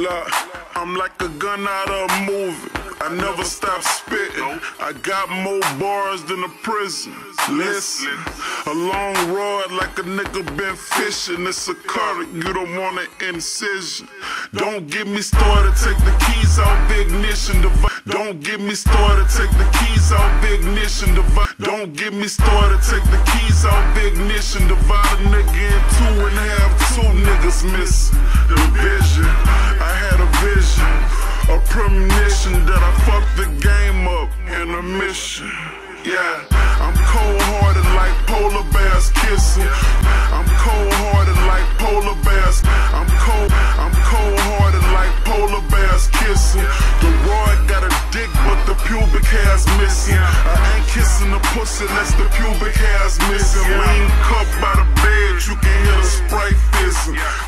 Look, I'm like a gun out of a movie. I never stop spitting. I got more bars than a prison. Listen, a long rod like a nigga been fishing. It's a current, you don't want an incision. Don't get me started, take the keys out the ignition device. Don't get me started, take the keys out the ignition device. Don't get me started, take the keys out the ignition. Divide a nigga in two and have two niggas miss The vision, I had a vision, a premonition that I fucked the game up in a mission. Yeah, I'm cold hearted like polar bears kissing. I'm cold hearted like polar bears. Bears kissing. The rod got a dick, but the pubic hair's missing. I ain't kissing the pussy unless the pubic hair's missing. Lean cup by the bed, you can hear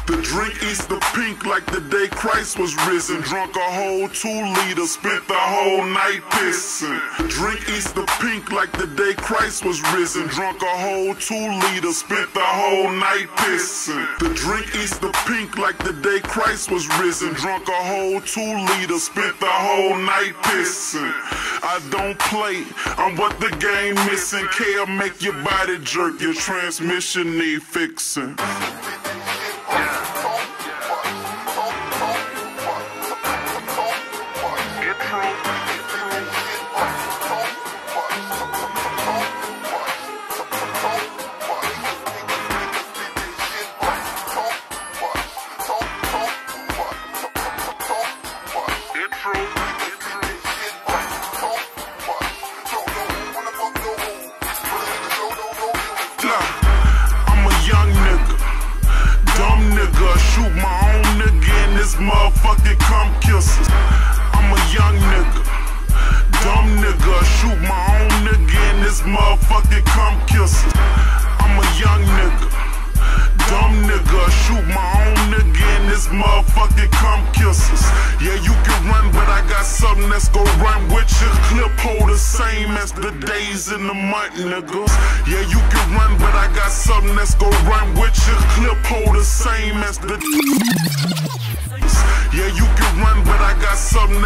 the drink fizzing. The pink like the day Christ was risen. Drunk a whole two liters, spent the whole night pissing. Drink is the pink like the day Christ was risen. Drunk a whole two liters, spent the whole night pissing. The drink is the pink like the day Christ was risen. Drunk a whole two liters, spent the whole night pissing. I don't play, I'm what the game missing. Care make your body jerk, your transmission need fixing. This motherfucking cum kisses. I'm a young nigga, dumb nigga. Shoot my own nigga in this motherfucking cum kisses. I'm a young nigga, dumb nigga. Shoot my own nigga in this motherfucking cum kisses. Yeah, you can run, but I got something that's gon' run with you. Clip hold the same as the days in the month, niggas. Yeah, you can run, but I got something that's gon' run with you. Clip hold the same as the.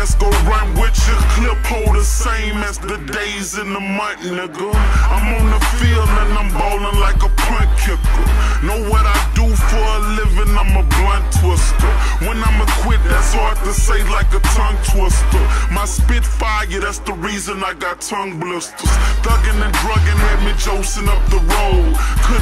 That's gon' run with your Clip hold the same as the days in the month, nigga. I'm on the field and I'm ballin' like a punt kicker. Know what I do for a living? I'm a blunt twister. When I'ma quit, that's hard to say like a tongue twister. My spit fire, that's the reason I got tongue blisters. Thuggin' and druggin' had me josing up the road. Couldn't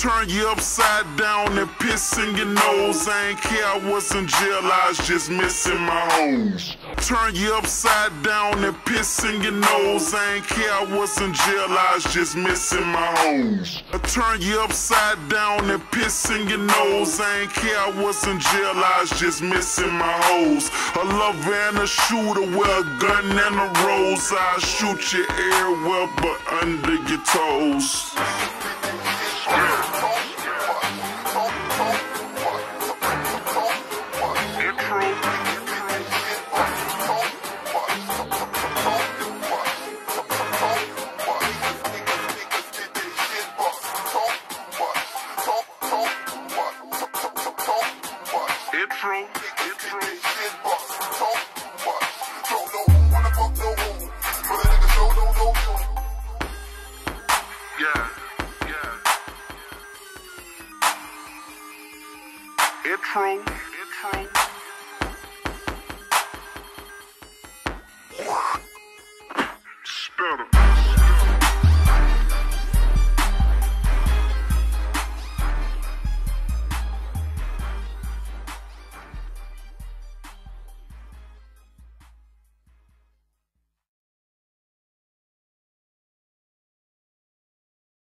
turn you upside down and piss in your nose. I ain't care I was in jail, I was just missing my hoes. Turn you upside down and piss in your nose. I ain't care I was in jail, I was just missing my hoes. I turn you upside down and piss in your nose. I ain't care I was in jail, I was just missing my hoes. A lover and a shooter with a gun and a rose. I shoot you everywhere but under your toes. Intro. Intro. Spinner.